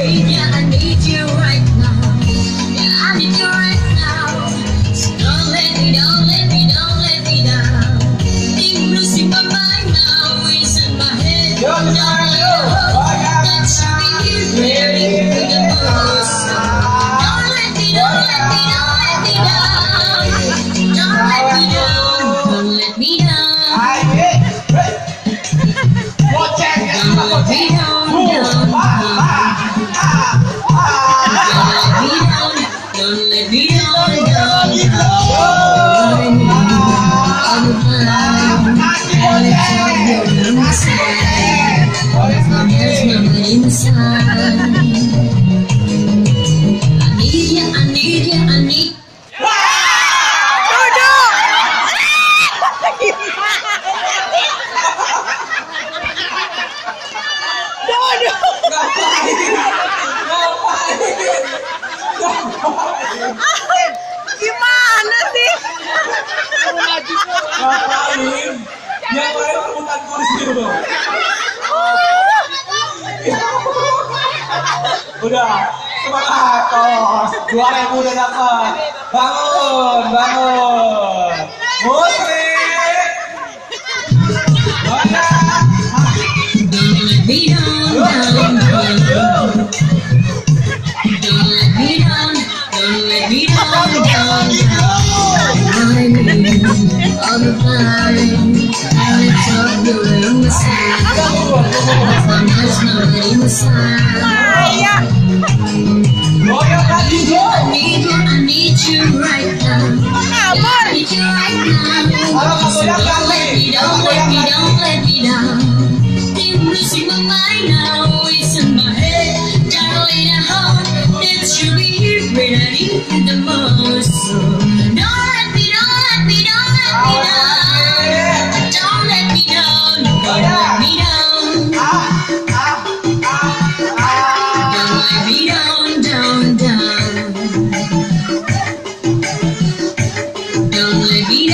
Baby, I need you right now. I need you right. Inside, Gimana sih? Udah, semangat kos. Dua ribu udah dapat. Bangun, bangun. Musrik. Bangun. i'm not don't let me, don't let me, don't let me down. Keep losing my mind now. Levine.